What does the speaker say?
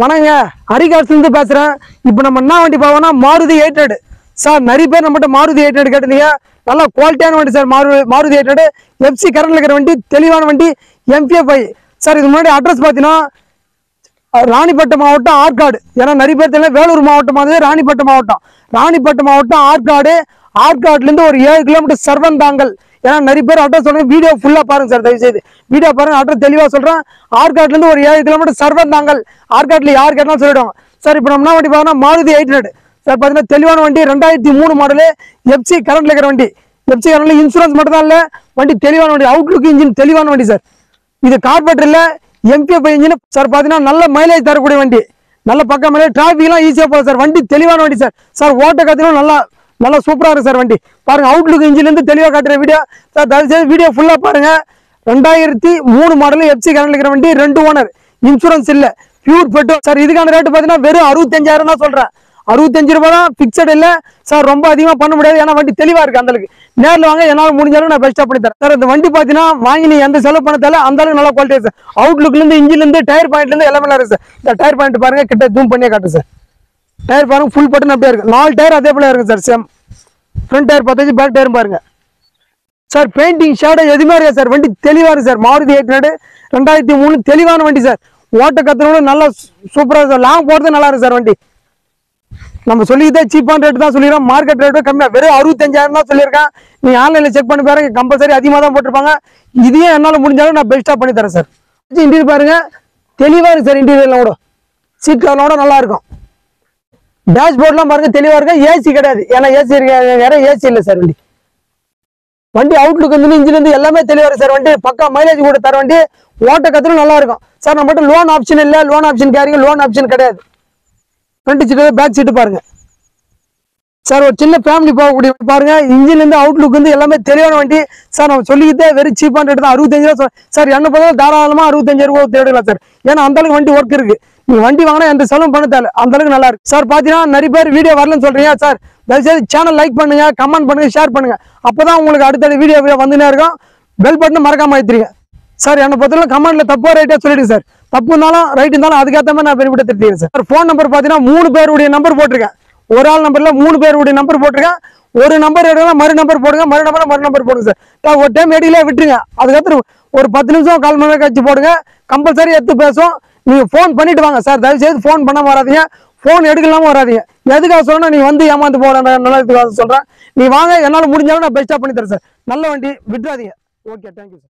வணங்க அரிகாசுலேருந்து பேசுகிறேன் இப்போ நம்ம என்ன வண்டி பார்ப்போம்னா மாருதி எயிட் சார் நிறைய பேர் நம்மகிட்ட மாருதி எயிட் ஹண்ட்ரட் கேட்டீங்க நல்லா குவாலிட்டியான வண்டி சார். மாரு மாருதி எயிட் ஹண்ட்ரட் எஃப்சி கரண்டில் இருக்கிற வண்டி தெளிவான வண்டி எம்பிஎஃப்ஐ சார் இது முன்னாடி அட்ரஸ் பார்த்தீங்கன்னா ராணிப்பட்டு மாவட்டம் ஆற்காடு. ஏன்னா நிறைய பேர் தெரியல வேலூர் மாவட்டம் வந்து ராணிப்பட்டு மாவட்டம். ராணிப்பட்டம் மாவட்டம் ஆற்காடு. ஆற்காடுலேருந்து ஒரு ஏழு கிலோமீட்டர் சர்வந்தாங்கல். ஏன்னா நிறைய பேர் அட்ரஸ் சொல்லுங்க வீடியோ ஃபுல்லாக பாருங்க சார் தயவுசெய்து. வீடியோ பாருங்க அட்ரஸ் தெளிவாக சொல்கிறேன் ஆற்காடுலேருந்து ஒரு ஏழு கிலோமீட்டர் சர்வர் நாங்கள் ஆற்காட்டில் யார் கேட்டாலும் சொல்லிடுவாங்க. சார் இப்போ நம்ம வண்டி பார்த்தோம்னா மாருதி எயிட் ஹண்ட்ரட் சார் பார்த்தீங்கன்னா தெளிவான வண்டி ரெண்டாயிரத்தி மூணு மாடலு எஃப்சி கரண்ட்ல இருக்கிற வண்டி. எஃப்சி கரண்ட்ல இன்சூரன்ஸ் மட்டும் தான் இல்லை வண்டி தெளிவான வண்டி அவுட்லுக் இன்ஜின் தெளிவான வண்டி சார் இது கார்பரேட்டர் இல்ல எம்பிஎஃப் இன்ஜின் சார் பார்த்தீங்கன்னா நல்ல மைலேஜ் தரக்கூடிய வண்டி. நல்ல பக்கம் மேலே டிராஃபிக்லாம் ஈஸியாக போகும் சார் வண்டி தெளிவான வண்டி சார் சார் ஓட்ட கத்திலும் நல்லா நல்லா சூப்பராக இருக்கும் சார் வண்டி. பாருங்கள் அவுட்லுக் இன்ஜின்லேருந்து தெளிவாக காட்டுற வீடியோ சார் தயவுசெய்து வீடியோ ஃபுல்லாக பாருங்கள் ரெண்டாயிரத்தி மூணு மாடல் எஃப்சி கரண்ட் இருக்கிற வண்டி ரெண்டு ஓனர் இன்சூரன்ஸ் இல்லை. பியூர் பெட்ரோல் சார் இதுக்கான ரேட்டு பார்த்தீங்கன்னா வெறும் அறுபத்தஞ்சாயிரம் தான் சொல்கிறேன் அறுபத்தஞ்சு ரூபாய் தான் ஃபிக்ஸட் இல்லை. சார் ரொம்ப அதிகமாக பண்ண முடியாது. ஏன்னா வண்டி தெளிவாக இருக்குது அந்தளவுக்கு நேரில் வாங்க என்னால் முடிஞ்சாலும் நான் பெஸ்ட்டாக பண்ணி தரேன். சார் இந்த வண்டி பார்த்தீங்கன்னா வாங்கி நீ எந்த செலவு பண்ண அந்த அளவுக்கு நல்லா குவாலிட்டி சார். அவுட்லுக்லேருந்து இன்ஜின்லேருந்து டயர் பாயிண்ட்லேருந்து எல்லாமே நல்லா இருக்குது சார். இந்த டயர் பாயிண்ட் பாருங்க கிட்ட ஜூம் பண்ணியே காட்டு சார். டயர் பாருங்கள் ஃபுல் பட்டன் அப்படியே இருக்குது நாலு டயர் அதே போல இருக்குது சார் சேம் ஃப்ரண்ட் டயர் பார்த்தாச்சு பேக் டயரும் பாருங்கள் சார் பெயிண்டிங் ஷேடோ எதுவுமே இருக்காது சார் வண்டி தெளிவாக இருக்குது சார் மாருதி எயிட் ஹண்ட்ரடு ரெண்டாயிரத்தி மூணு தெளிவான வண்டி சார் ஓட்ட கத்துனோட நல்லா சூப்பராக சார் லாங் போகிறது நல்லா இருக்குது சார் வண்டி. நம்ம சொல்லிக்கிட்டே சீப்பான ரேட்டு தான் சொல்லிடுறோம் மார்க்கெட் ரேட்டு கம்மியாக வெறும் அறுபத்தஞ்சாயிரம் தான் சொல்லியிருக்கேன். நீ ஆன்லைனில் செக் பண்ணி பாருங்க. கம்பல்சரி அதிகமாக தான் போட்டிருப்பாங்க. இதையும் என்னால் முடிஞ்சாலும் நான் பெஸ்ட்டாக பண்ணி தரேன் சார் இன்டீரியர் பாருங்கள் தெளிவாக இருக்குது சார் இன்டீரியரில் கூட. சீட் கவரோட நல்லாயிருக்கும் டேஷ்போர்ட்லாம் பாருங்க தெளிவாக இருக்கும் ஏசி கிடையாது. ஏன்னா ஏசி இருக்க ஏசி இல்லை சார் வண்டி. வண்டி அவுட்லுக் வந்து இன்ஜின் வந்து எல்லாமே தெளிவாக இருக்கு சார் வண்டி பக்கா மைலேஜ் கூட தர வண்டி ஓட்ட கத்திரம் நல்லா இருக்கும். சார் நம்ம மட்டும் லோன் ஆப்ஷன் இல்லை. லோன் ஆப்ஷன் கேரிங்க லோன் ஆப்ஷன் கிடையாது. ஃப்ரண்ட் சீட்டு பேக் சீட்டு பாருங்க. சார் ஒரு சின்ன ஃபேமிலி போகக்கூடிய பாருங்க இன்ஜின் இருந்து அவுட்லுக் வந்து எல்லாமே தெளிவான வண்டி. சார் நம்ம சொல்லிக்கிட்டே வெறும் சீப்பான ரேட் தான். அறுபத்தஞ்சு ரூபா சார் என்ன பார்த்தா தாராளமா அறுபத்தஞ்சு ரூபா தேடலாம் சார். ஏன்னா அந்த அளவுக்கு வண்டி ஒர்க் இருக்கு. நீங்கள் வண்டி வாங்கினா எந்த செலவும் பண்ண தேவை அந்த அளவுக்கு நல்லா இருக்கு. சார் பாத்தீங்கன்னா நிறைய பேர் வீடியோ வரலன்னு சொல்றீங்க சார். தயவுசெய்து சேனல் லைக் பண்ணுங்க கமெண்ட் பண்ணுங்க ஷேர் பண்ணுங்க. அப்பதான் உங்களுக்கு அடுத்தடுத்த வீடியோ வந்துனே இருக்கும். பெல் பட்டன் மறக்காம வைத்திருங்க சார் என்னை பொறுத்தவரை கமெண்ட்ல தப்போ ரைட்டா சொல்லிடுங்க சார். தப்பு இருந்தாலும் ரைட் இருந்தாலும் அதுக்கேற்ற மாதிரி நான் பெனிஃபிட் திருத்திக்கிறேன் சார். ஃபோன் நம்பர் பார்த்தீங்கன்னா மூணு பேருடைய நம்பர் போட்டிருக்கேன். ஒரு ஆள் நம்பர்ல மூணு பேருடைய நம்பர் போட்டிருக்கேன். ஒரு நம்பர் எடுக்கலாம் மறு நம்பர் போடுங்க. மறு நம்பர் மறு நம்பர் போடுங்க சார் ஒரு டைம் எடியில விட்டுருங்க. அதுக்கப்புறம் ஒரு பத்து நிமிஷம் கால் மணி நேரம் கழிச்சு போடுங்க. கம்பல்சரி எடுத்து பேசும் நீங்க ஃபோன் பண்ணிட்டு வாங்க சார் தயவு செய்து ஃபோன் பண்ணாம வராதீங்க. ஃபோன் எடுக்கலாம வராதீங்க. எதுக்காக சொல்றேன் நீ வந்து ஏமாந்து போட நல்லதுக்காக சொல்றேன். நீ வாங்க. என்னால முடிஞ்சாலும் நான் பெஸ்ட்டாக பண்ணி தரேன் சார் நல்ல வண்டி. விட்டுறாதீங்க. Okay thank you sir